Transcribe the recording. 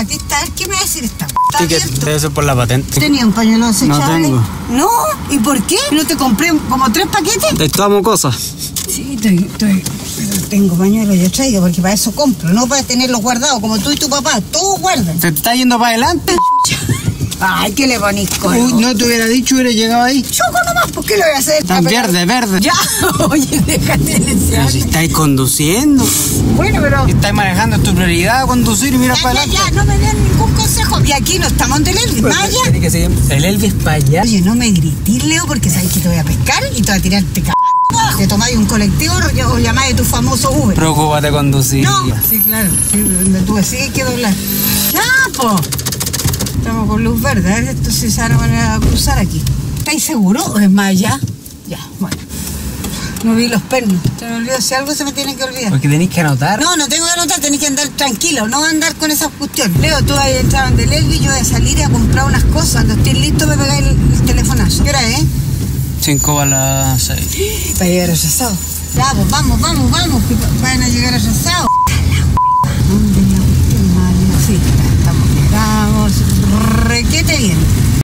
aquí está, ¿qué me va a decir esta? Ticket, abierto. debe ser por la patente. ¿Tenía un pañuelo desechable? tengo. ¿No? ¿Y por qué? ¿No te compré como tres paquetes? De todas cosas. Sí, estoy, estoy, pero tengo pañuelo, yo traigo, porque para eso compro, no para tenerlos guardados, como tú y tu papá, todos guardan. ¿Se te está yendo para adelante? Ay, ¿qué le ponís? Uy, no te hubiera dicho, hubiera llegado ahí. Nomás, ¿por qué lo voy a hacer? Tan verde, verde. Ya, oye, déjate de Pero si estáis conduciendo. Bueno, pero... Si estáis manejando es tu prioridad conducir y mirar Ya, para ya, adelante. ya, no me den ningún consejo. Y aquí no estamos Elvis, allá. Tiene que seguir. El Elvis para allá. Oye, no me gritís, Leo, porque sabes que te voy a pescar y te voy a tirarte cagando. Te tomáis un colectivo o llamáis a tu famoso Uber. Preocúpate de conducir. No, sí, claro. Sí, donde tú así hay que doblar. ¡Ya, po! Estamos con luz verde. A ver, esto si se van a cruzar aquí. ¿Estáis seguros o es más allá? Ya, bueno. No vi los pernos. Se me olvidó. Si algo se me tiene que olvidar. Porque tenéis que anotar. No, no tengo que anotar, tenéis que andar tranquilo, no andar con esas cuestiones. Leo, tú vas a entrar del Elvis, yo voy a salir a comprar unas cosas. Cuando estés listo me pegáis el, el telefonazo. ¿Qué hora es? 5 a las 6. Para llegar atrasado. Ya, pues vamos, vamos, vamos, que van a llegar atrasados. ¿Dónde